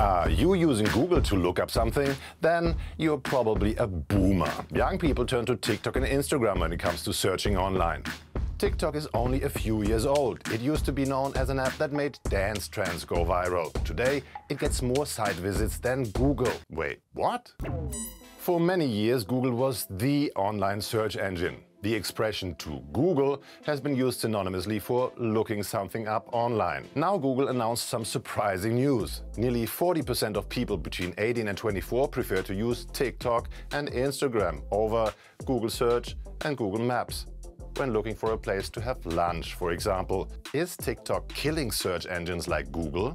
Are you using Google to look up something? Then you're probably a boomer. Young people turn to TikTok and Instagram when it comes to searching online. TikTok is only a few years old. It used to be known as an app that made dance trends go viral. Today, it gets more site visits than Google. Wait, what? For many years, Google was the online search engine. The expression to Google has been used synonymously for looking something up online. Now Google announced some surprising news. Nearly 40% of people between 18 and 24 prefer to use TikTok and Instagram over Google Search and Google Maps when looking for a place to have lunch, for example. Is TikTok killing search engines like Google?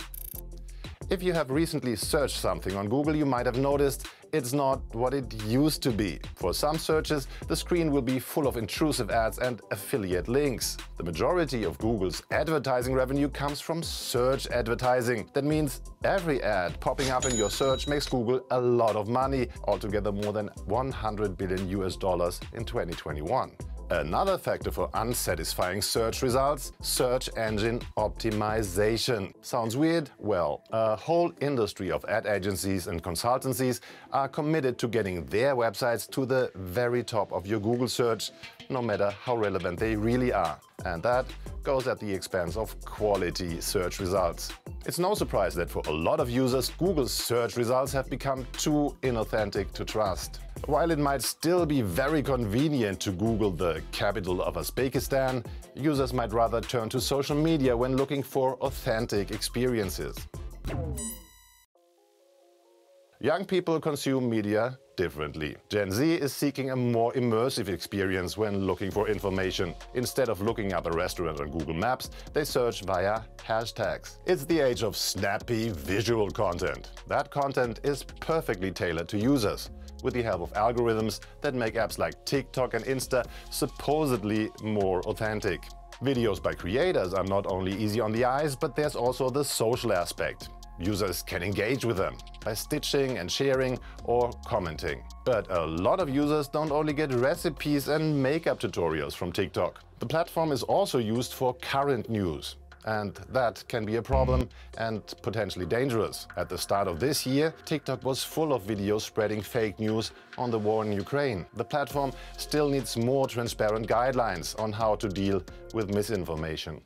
If you have recently searched something on Google, you might have noticed it's not what it used to be. For some searches, the screen will be full of intrusive ads and affiliate links. The majority of Google's advertising revenue comes from search advertising. That means every ad popping up in your search makes Google a lot of money, altogether more than 100 billion US dollars in 2021. Another factor for unsatisfying search results, search engine optimization. Sounds weird? Well, a whole industry of ad agencies and consultancies are committed to getting their websites to the very top of your Google search, no matter how relevant they really are. And that goes at the expense of quality search results. It's no surprise that for a lot of users, Google's search results have become too inauthentic to trust. While it might still be very convenient to Google the capital of Uzbekistan, users might rather turn to social media when looking for authentic experiences. Young people consume media differently. Gen Z is seeking a more immersive experience when looking for information. Instead of looking up a restaurant on Google Maps, they search via hashtags. It's the age of snappy visual content. That content is perfectly tailored to users with the help of algorithms that make apps like TikTok and Insta supposedly more authentic. Videos by creators are not only easy on the eyes, but there's also the social aspect. Users can engage with them by stitching and sharing or commenting. But a lot of users don't only get recipes and makeup tutorials from TikTok. The platform is also used for current news. And that can be a problem and potentially dangerous. At the start of this year, TikTok was full of videos spreading fake news on the war in Ukraine. The platform still needs more transparent guidelines on how to deal with misinformation.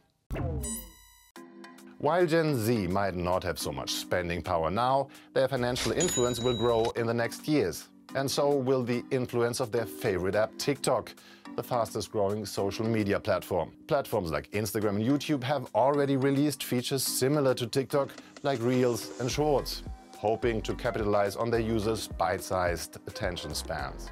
While Gen Z might not have so much spending power now, their financial influence will grow in the next years. And so will the influence of their favorite app TikTok, the fastest growing social media platform. Platforms like Instagram and YouTube have already released features similar to TikTok, like Reels and Shorts, hoping to capitalize on their users' bite-sized attention spans.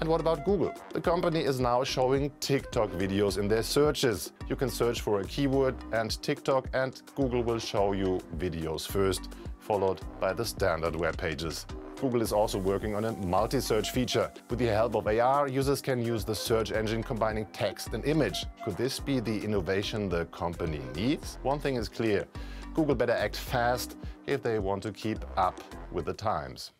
And what about Google? The company is now showing TikTok videos in their searches. You can search for a keyword and TikTok and Google will show you videos first, followed by the standard web pages. Google is also working on a multi-search feature. With the help of AR, users can use the search engine combining text and image. Could this be the innovation the company needs? One thing is clear, Google better act fast if they want to keep up with the times.